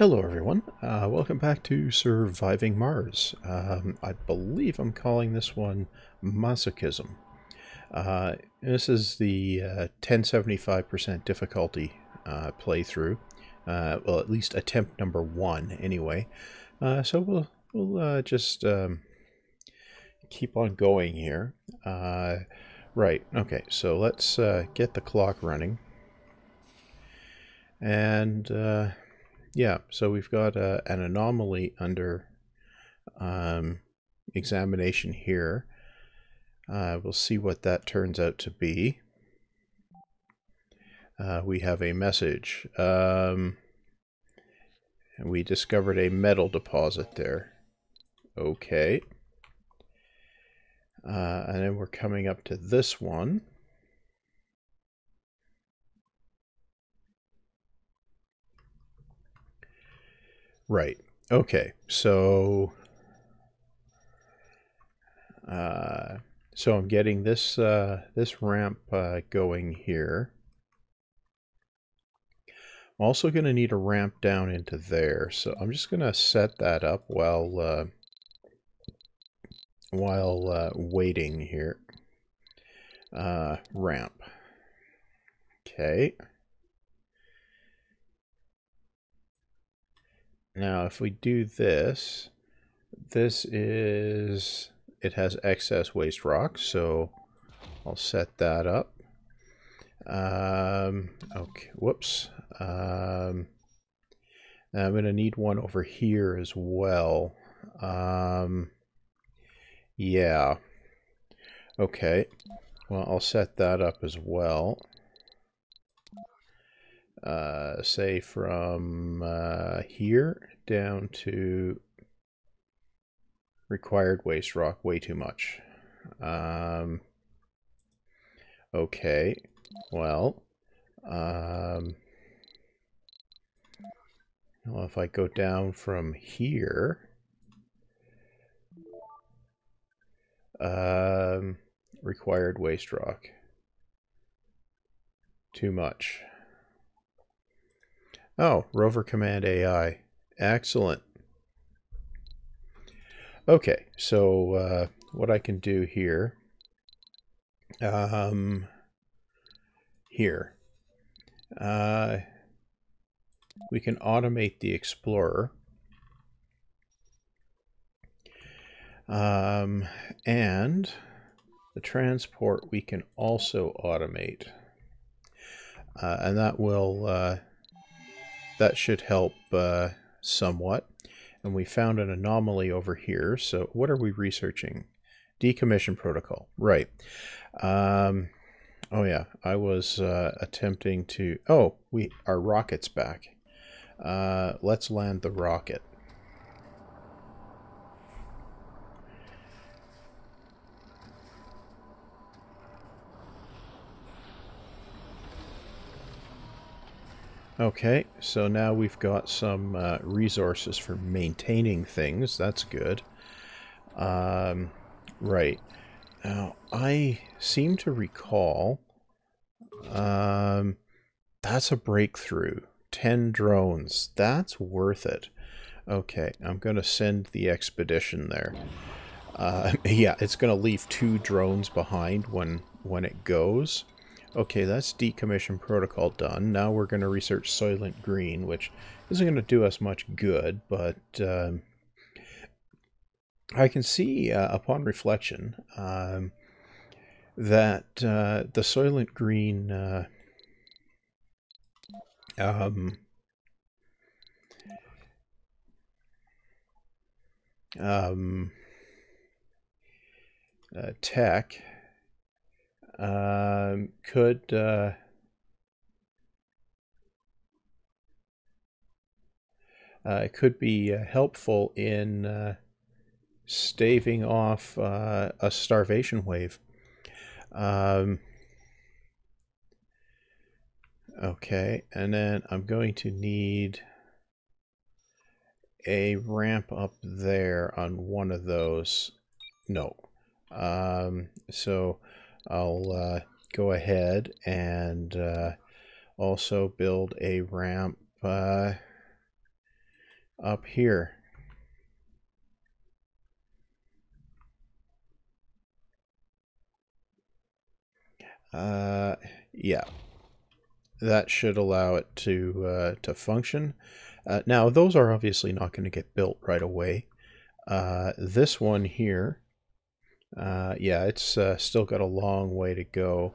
Hello everyone, uh, welcome back to Surviving Mars. Um, I believe I'm calling this one Masochism. Uh, this is the uh, 1075% difficulty uh, playthrough, uh, well at least attempt number one anyway. Uh, so we'll, we'll just um, keep on going here. right, okay, so let's get the clock running. And yeah, so we've got uh, an anomaly under um, examination here. Uh, we'll see what that turns out to be. Uh, we have a message. Um, we discovered a metal deposit there. Okay. Uh, and then we're coming up to this one. Right. Okay. So, uh, so I'm getting this uh, this ramp uh, going here. I'm also going to need a ramp down into there, so I'm just going to set that up while uh, while uh, waiting here. Uh, ramp. Okay. Now, if we do this, this is, it has excess waste rock, so I'll set that up. Um, okay, whoops. Um, I'm going to need one over here as well. Um, yeah. Okay. Well, I'll set that up as well uh, say from uh, here down to required waste rock way too much. Um, okay, well, um, well, if I go down from here, um, required waste rock, too much. Oh, Rover Command AI. Excellent. Okay, so uh, what I can do here, um, here, uh, we can automate the Explorer. Um, and the transport we can also automate. Uh, and that will uh, that should help uh, somewhat. And we found an anomaly over here. So what are we researching? Decommission protocol. Right. Um, oh yeah, I was uh, attempting to... Oh, we our rocket's back. Uh, let's land the rocket. Okay, so now we've got some uh, resources for maintaining things. That's good. Um, right. Now, I seem to recall... Um, that's a breakthrough. 10 drones. That's worth it. Okay, I'm going to send the expedition there. Uh, yeah, it's going to leave two drones behind when, when it goes. Okay, that's decommission protocol done. Now we're going to research Soylent Green, which isn't going to do us much good, but um, I can see uh, upon reflection um, that uh, the Soylent Green uh, um, um, uh, tech um, could uh, uh, could be uh, helpful in uh, staving off uh, a starvation wave. Um, okay, and then I'm going to need a ramp up there on one of those. No. Um, so I'll uh, go ahead and uh, also build a ramp uh, up here. Uh, yeah, that should allow it to uh, to function. Uh, now, those are obviously not going to get built right away. Uh, this one here, uh, yeah, it's uh, still got a long way to go.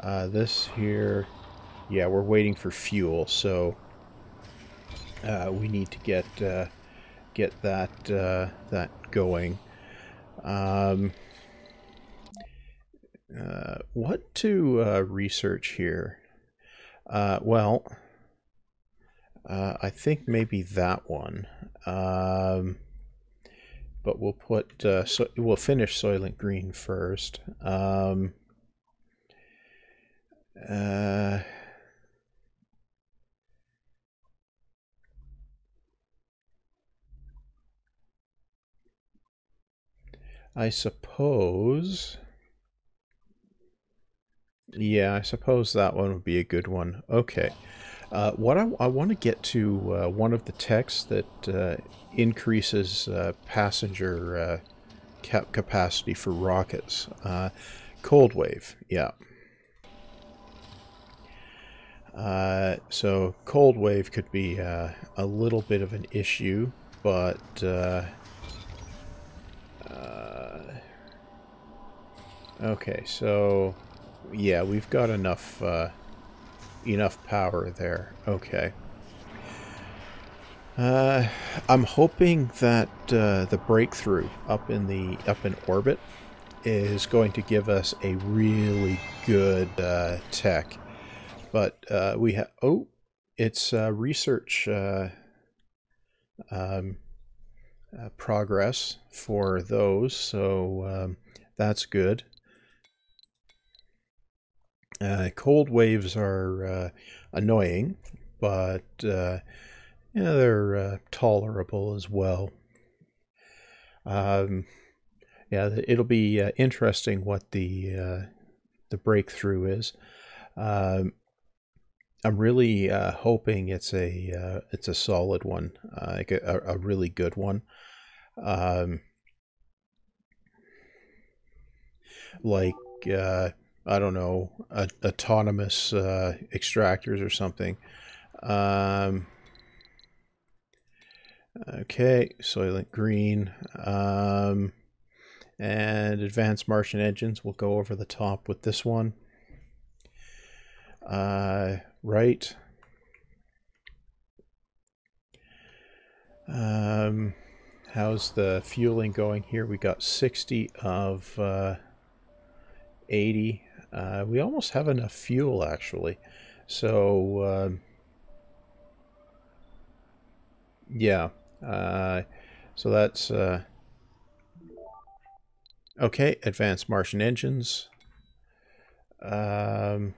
Uh, this here, yeah, we're waiting for fuel, so uh, we need to get uh, get that uh, that going. Um, what to uh, research here? Uh, well, uh, I think maybe that one. Um, but we'll put uh, so we'll finish Soylent Green first. Um, uh, I suppose. Yeah, I suppose that one would be a good one. Okay. Uh, what I, I want to get to uh, one of the techs that uh, increases uh, passenger uh, cap capacity for rockets. Uh, cold wave, yeah. so cold wave could be a little bit of an issue, but okay, so yeah, we've got enough enough power there. Okay. Uh, I'm hoping that uh, the breakthrough up in the up in orbit is going to give us a really good uh, tech. But uh, we have oh, it's uh, research uh, um, progress for those, so um, that's good. Uh, cold waves are uh, annoying, but uh, you know, they're uh, tolerable as well. Um, yeah, it'll be uh, interesting what the uh, the breakthrough is. Um, I'm really hoping it's a it's a solid one, like a, a, really good one. Um, like I don't know, a, autonomous uh, extractors or something. Um, okay, Soylent Green. Um, and Advanced Martian Engines. We'll go over the top with this one. Uh, right. Um, how's the fueling going here? We got 60 of uh, 80. Uh, we almost have enough fuel, actually. So, uh, yeah. Uh, so that's... Uh, okay, advanced Martian engines. Um,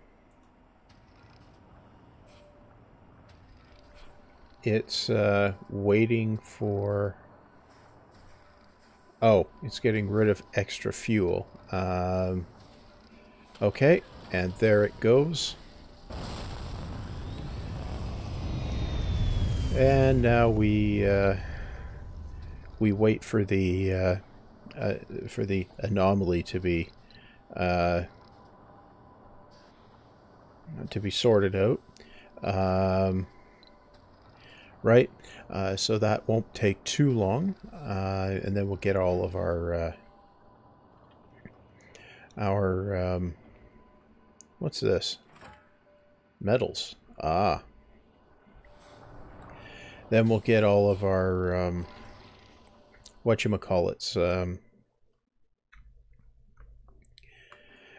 it's uh, waiting for... Oh, it's getting rid of extra fuel. Um, Okay, and there it goes. And now we uh, we wait for the uh, uh, for the anomaly to be uh, to be sorted out. Um, right, uh, so that won't take too long, uh, and then we'll get all of our our um, What's this? Metals. Ah. Then we'll get all of our, um, whatchamacallits, um,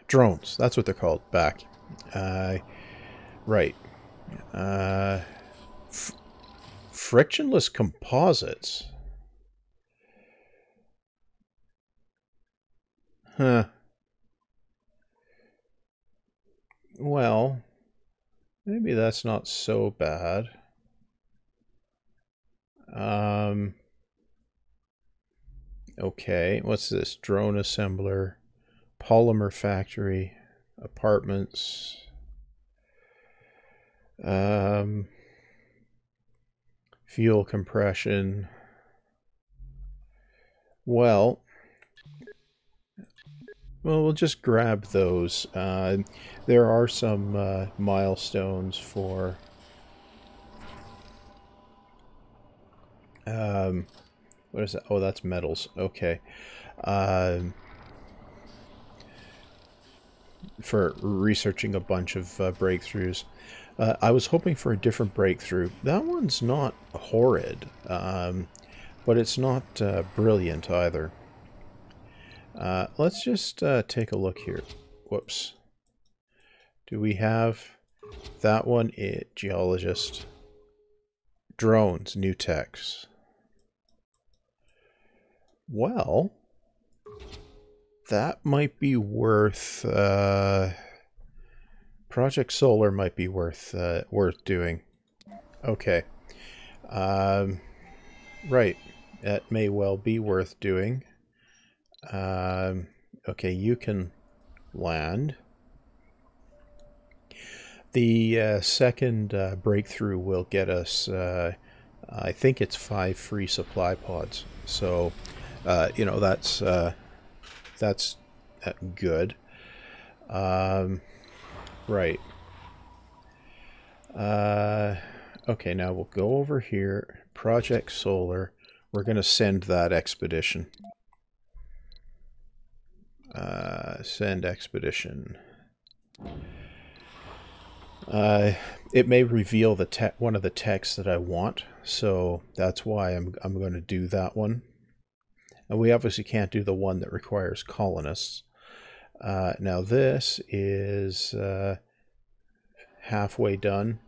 drones. That's what they're called, back. Uh, right. Uh, frictionless composites. Huh. Well, maybe that's not so bad. Um, okay, what's this? Drone assembler, polymer factory, apartments, um, Fuel compression. Well, well, we'll just grab those. Uh, there are some uh, milestones for um, what is that? Oh, that's metals. Okay. Um, for researching a bunch of uh, breakthroughs. Uh, I was hoping for a different breakthrough. That one's not horrid, um, but it's not uh, brilliant either. Uh, let's just uh, take a look here. Whoops. Do we have that one? It geologist. Drones, new text. Well, that might be worth. Uh, Project Solar might be worth uh, worth doing. Okay. Um, right. That may well be worth doing. Um, okay, you can land. The uh, second uh, breakthrough will get us, uh, I think it's five free supply pods. So, uh, you know, that's uh, that's uh, good. Um, right. okay, now we'll go over here. Project Solar. We're going to send that expedition. Uh, send expedition. Uh, it may reveal the one of the techs that I want, so that's why I'm I'm going to do that one. And we obviously can't do the one that requires colonists. Uh, now this is uh, halfway done.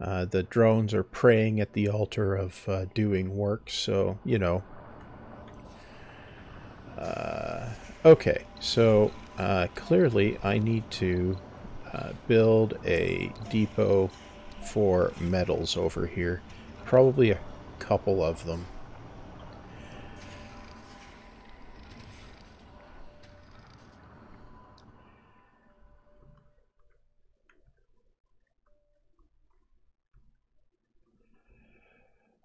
Uh, the drones are praying at the altar of uh, doing work, so you know uh, okay, so uh, clearly I need to uh, build a depot for metals over here. Probably a couple of them.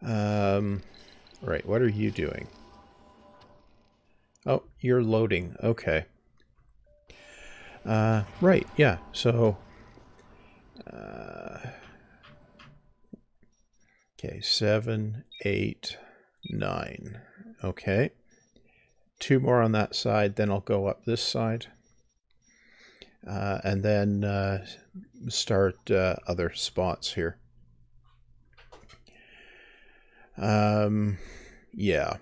Um, right, what are you doing? Oh, you're loading. Okay. Uh, right, yeah, so... Uh, okay, seven, eight, nine. Okay. Two more on that side, then I'll go up this side. Uh, and then uh, start uh, other spots here. Um, yeah.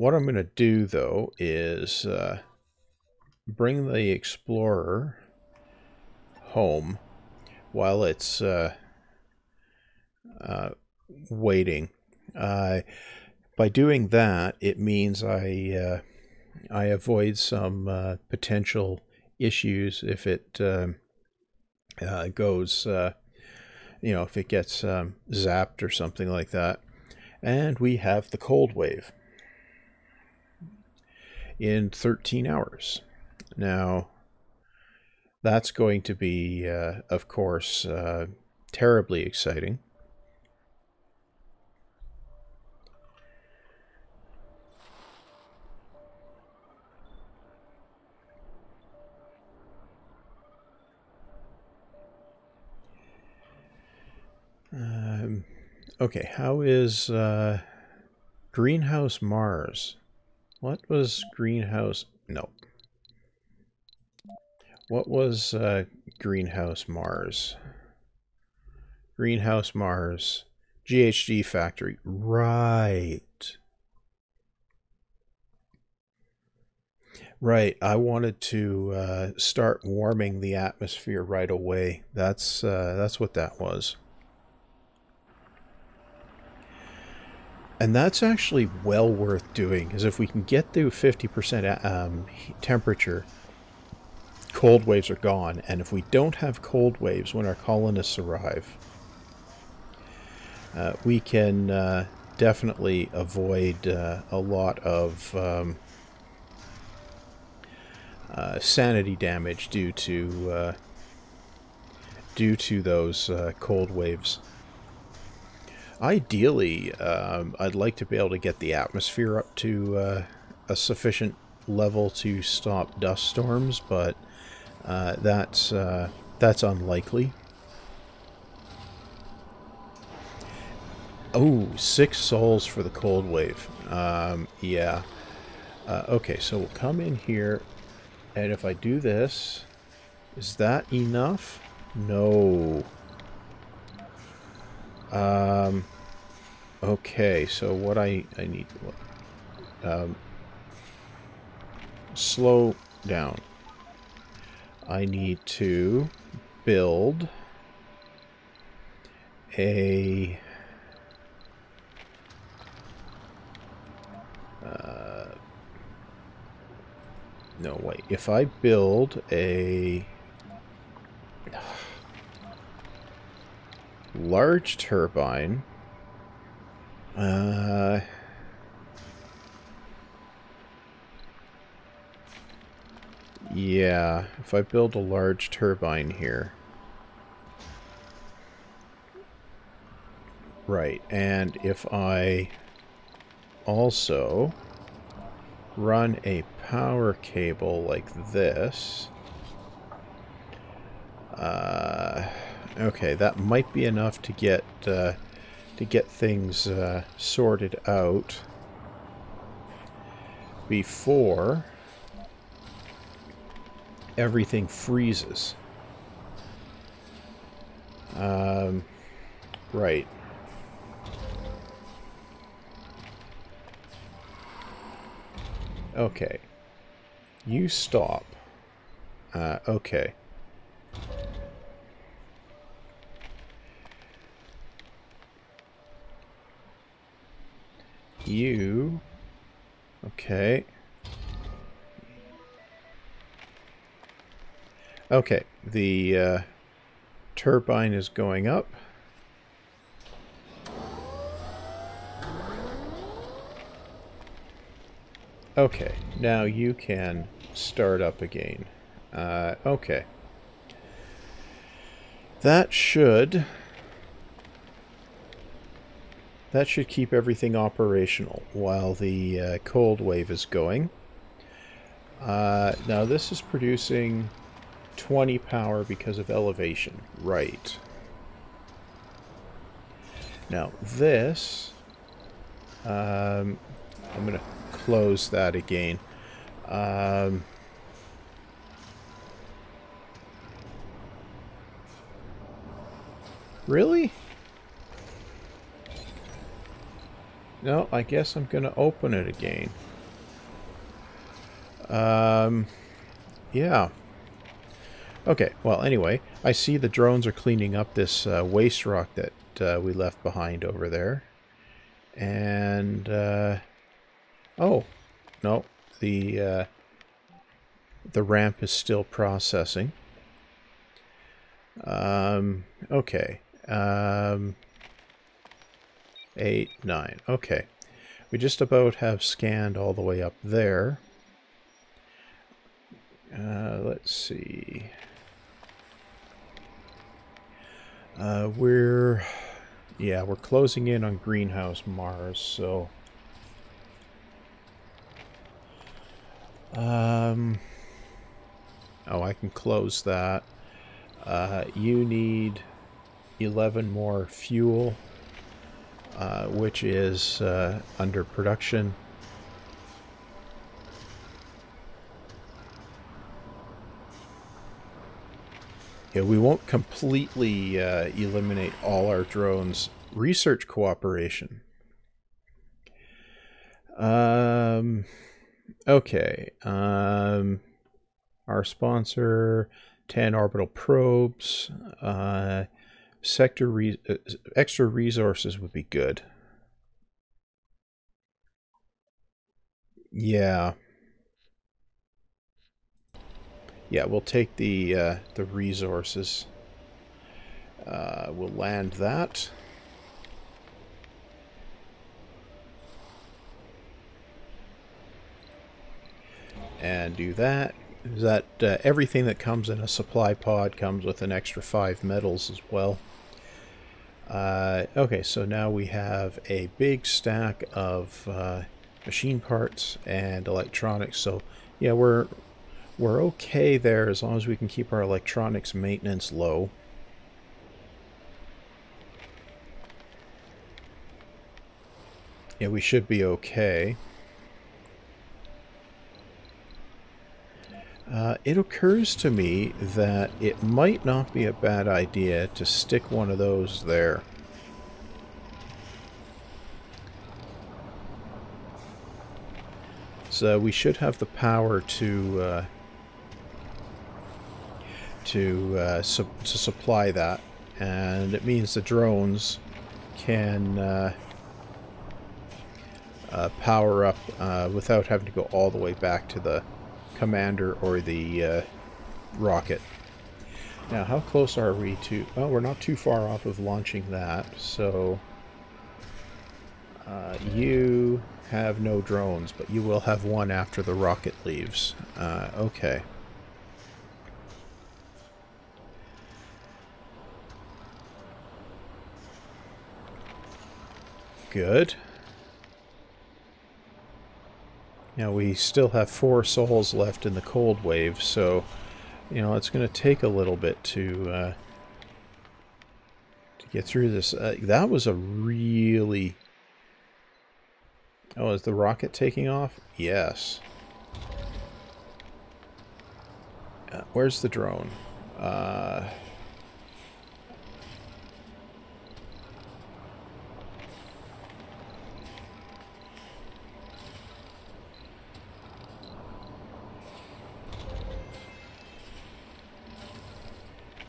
What I'm going to do, though, is uh, bring the Explorer home while it's uh, uh, waiting. by doing that, it means I uh, I avoid some uh, potential issues if it um, uh, goes, you know, if it gets um, zapped or something like that. And we have the cold wave in 13 hours. Now, that's going to be, uh, of course, uh, terribly exciting. Um, okay, how is uh, Greenhouse Mars? What was Greenhouse? No. What was uh, Greenhouse Mars? Greenhouse Mars. GHG factory. Right. Right. I wanted to uh, start warming the atmosphere right away. That's uh, that's what that was. And that's actually well worth doing, is if we can get to 50% um, temperature, cold waves are gone. And if we don't have cold waves when our colonists arrive, uh, we can uh, definitely avoid uh, a lot of um, uh, sanity damage due to uh, due to those uh, cold waves. Ideally, um, I'd like to be able to get the atmosphere up to uh, a sufficient level to stop dust storms, but uh, that's uh, that's unlikely. Oh, six sols for the cold wave. Um, yeah. Uh, okay, so we'll come in here, and if I do this, is that enough? No. Um, okay, so what I, I need... Um, slow down. I need to build a uh, no wait if I build a large turbine uh Yeah, if I build a large turbine here. Right, and if I also run a power cable like this. Uh, okay, that might be enough to get uh, to get things uh, sorted out before everything freezes. Um, right. Okay. You stop. Uh, okay. You... Okay. Okay, the uh, turbine is going up. Okay, now you can start up again. Uh, okay. That should... That should keep everything operational while the uh, cold wave is going. Uh, now this is producing 20 power because of elevation. Right. Now this, um, I'm going to close that again. Um, really? No, I guess I'm going to open it again. Um, yeah. Okay, well, anyway, I see the drones are cleaning up this uh, waste rock that uh, we left behind over there. And, uh, oh, no, the, uh, the ramp is still processing. Um, okay, um, eight, nine, okay. We just about have scanned all the way up there. Uh, let's see. Uh, we're, yeah, we're closing in on Greenhouse Mars, so... Um, oh, I can close that. Uh, you need 11 more fuel, uh, which is uh, under production. Yeah, we won't completely uh, eliminate all our drones. Research cooperation. Um, okay. Um, our sponsor, 10 orbital probes. Uh, sector re uh, extra resources would be good. Yeah. Yeah, we'll take the uh, the resources. Uh, we'll land that. And do that. is that uh, everything that comes in a supply pod comes with an extra five metals as well. Uh, okay, so now we have a big stack of uh, machine parts and electronics. So yeah, we're we're okay there as long as we can keep our electronics maintenance low. Yeah, we should be okay. Uh, it occurs to me that it might not be a bad idea to stick one of those there. So we should have the power to uh, to uh, su to supply that, and it means the drones can uh, uh power up uh, without having to go all the way back to the commander or the uh, rocket. Now, how close are we to... Well, we're not too far off of launching that, so... Uh, you have no drones, but you will have one after the rocket leaves. Uh, okay. Good. Now we still have four sols left in the cold wave, so you know it's going to take a little bit to uh, to get through this. Uh, that was a really oh, is the rocket taking off? Yes. Uh, where's the drone? Uh,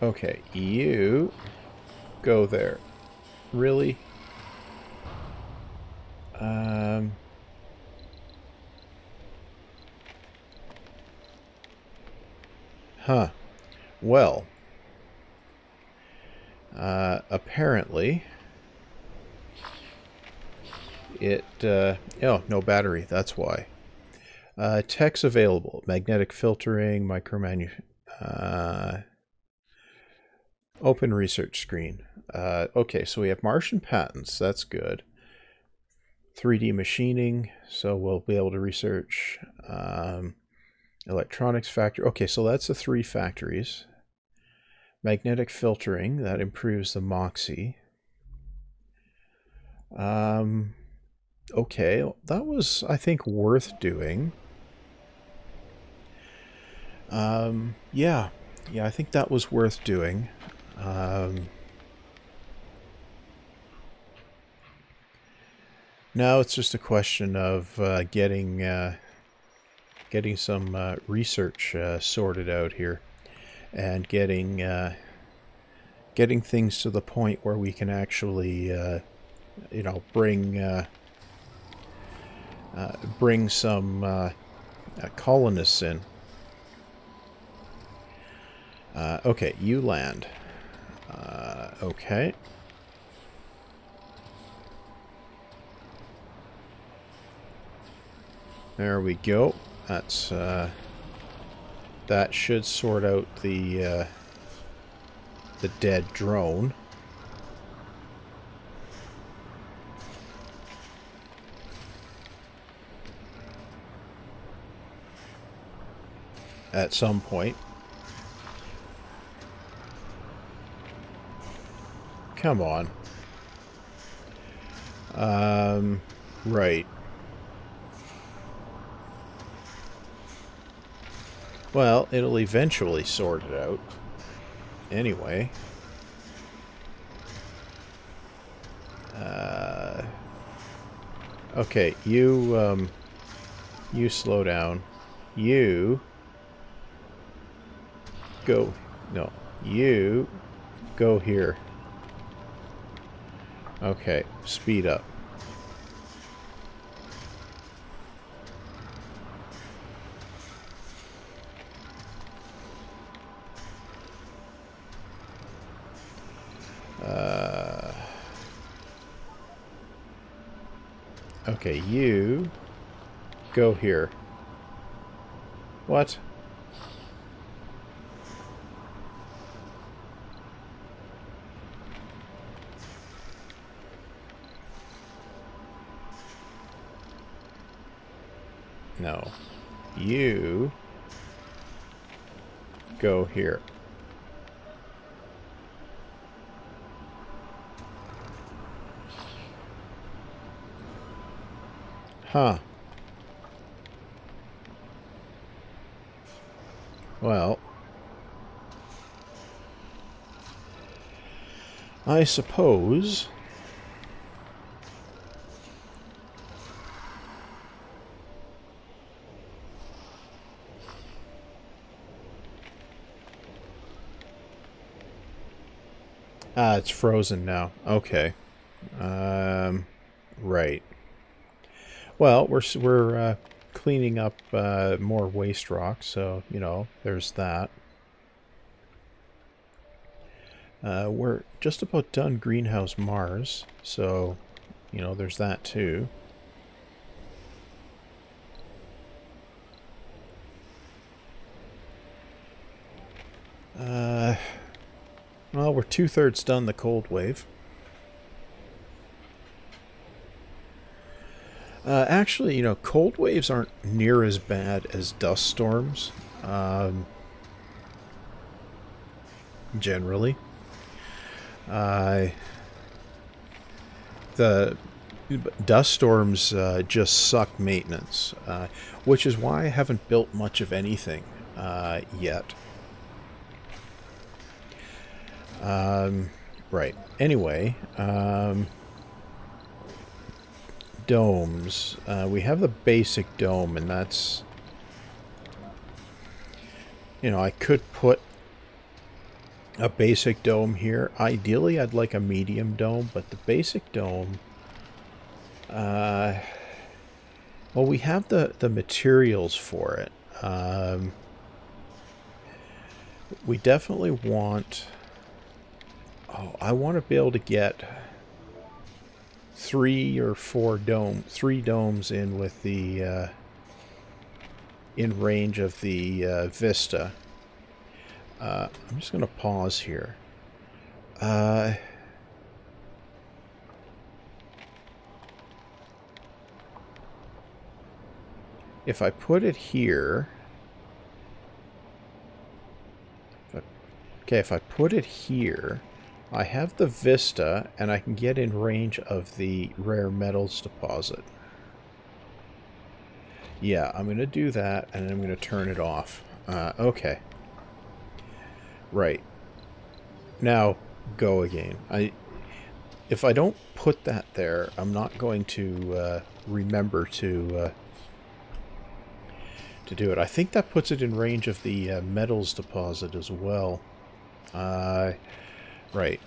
Okay, you go there. Really? Um... Huh. Well. Uh, apparently... It, uh, oh, no battery, that's why. Uh, tech's available. Magnetic filtering, micromanu... Uh, Open research screen. Uh, okay, so we have Martian patents. That's good. 3D machining. So we'll be able to research um, electronics factory. Okay, so that's the three factories. Magnetic filtering. That improves the MOXIE. Um, okay, that was, I think, worth doing. Um, yeah, yeah, I think that was worth doing. Um, now it's just a question of uh, getting uh, getting some uh, research uh, sorted out here and getting uh, getting things to the point where we can actually uh, you know bring bring some colonists in. okay, you land. Uh, okay. There we go. That's, uh, that should sort out the, uh, the dead drone. At some point. Come on. Um, right. Well, it'll eventually sort it out. Anyway. Uh, okay, you, um, you slow down. You go, no, you go here. Okay, speed up. Uh, okay, you go here. What? No. You go here. Huh. Well. I suppose... Ah, it's frozen now. Okay. Um, right. Well, we're we're uh, cleaning up uh, more waste rock, so you know there's that. Uh, we're just about done greenhouse Mars, so you know there's that too. Uh, well, we're two-thirds done the cold wave. Uh, actually, you know, cold waves aren't near as bad as dust storms. Um, generally. Uh, the dust storms uh, just suck maintenance, uh, which is why I haven't built much of anything uh, yet. Um, right. Anyway, um, domes. Uh, we have the basic dome, and that's... You know, I could put a basic dome here. Ideally, I'd like a medium dome, but the basic dome... Uh, well, we have the, the materials for it. Um, we definitely want... Oh, I want to be able to get three or four dome, three domes in with the uh, in range of the uh, Vista. Uh, I'm just going to pause here. Uh, if I put it here, okay, if I put it here, I have the Vista, and I can get in range of the rare metals deposit. Yeah, I'm going to do that, and I'm going to turn it off. Uh, okay. Right. Now, go again. I, If I don't put that there, I'm not going to uh, remember to uh, to do it. I think that puts it in range of the uh, metals deposit as well. Uh, Right.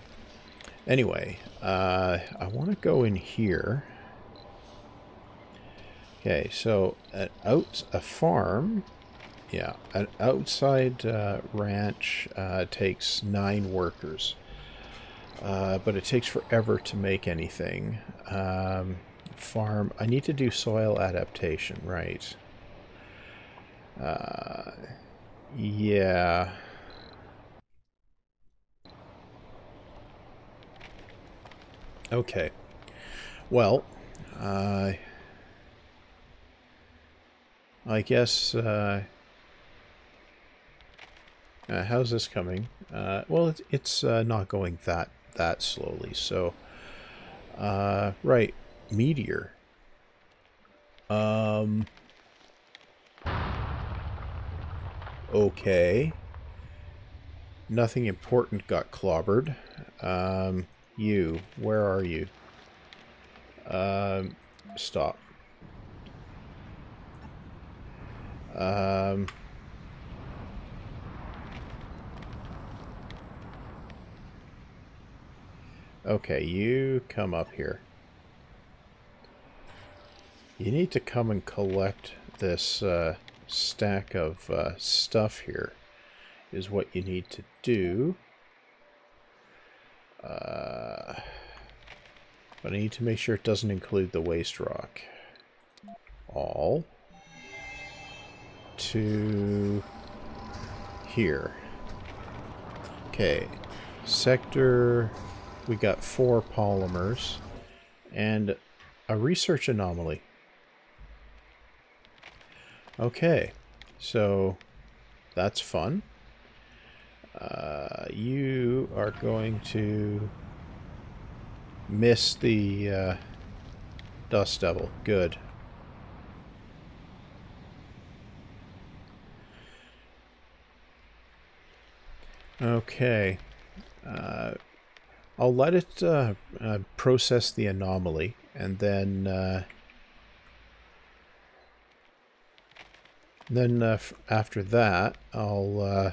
Anyway, uh, I want to go in here. Okay, so an out a farm, yeah, an outside uh, ranch uh, takes nine workers, uh, but it takes forever to make anything. Um, farm, I need to do soil adaptation, right? Uh, yeah. Okay. Well, uh, I guess, uh, uh, how's this coming? Uh, well, it's, it's uh, not going that, that slowly, so, uh, right, meteor. Um, okay. Nothing important got clobbered. Um, you, where are you? Um, stop. Um... Okay, you come up here. You need to come and collect this uh, stack of uh, stuff here, is what you need to do. Uh, but I need to make sure it doesn't include the waste rock. All to here. Okay, sector, we got four polymers and a research anomaly. Okay, so that's fun. Uh, you are going to miss the uh, Dust Devil. Good. Okay. Uh, I'll let it uh, uh, process the anomaly, and then uh, then uh, after that, I'll uh,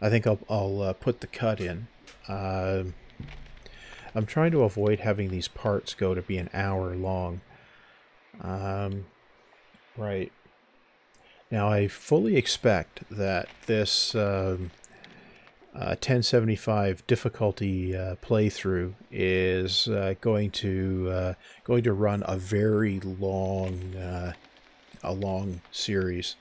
I think I'll I'll uh, put the cut in. I'm trying to avoid having these parts go to be an hour long. Um, right. Now I fully expect that this um, uh, 1075 difficulty uh, playthrough is uh, going to uh, going to run a very long uh, a long series.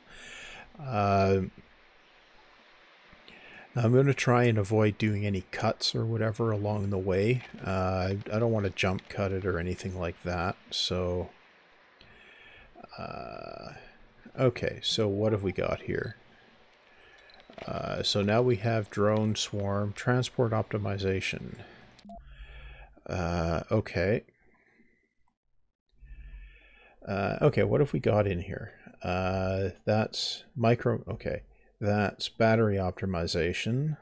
I'm going to try and avoid doing any cuts or whatever along the way. Uh, I don't want to jump cut it or anything like that. So, okay, so what have we got here? Uh, so now we have drone swarm transport optimization. Uh, okay. Uh, okay, what have we got in here? Uh, that's micro. Okay, that's battery optimization.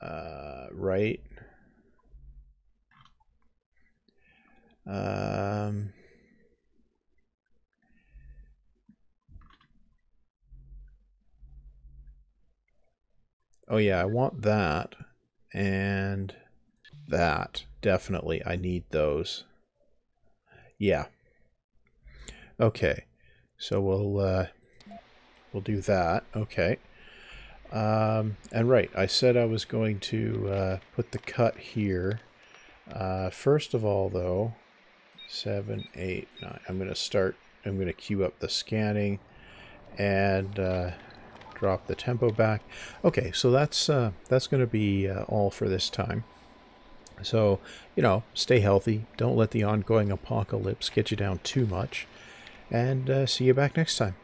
Uh, right. Um. Oh yeah, I want that and that. Definitely, I need those. Yeah. Okay, so we'll uh, we'll do that. Okay. Um, and right, I said I was going to uh, put the cut here. Uh, first of all, though, seven, eight, nine. I'm going to start. I'm going to queue up the scanning, and uh, drop the tempo back. Okay, so that's uh, that's going to be uh, all for this time. So, you know, stay healthy. Don't let the ongoing apocalypse get you down too much. And uh, see you back next time.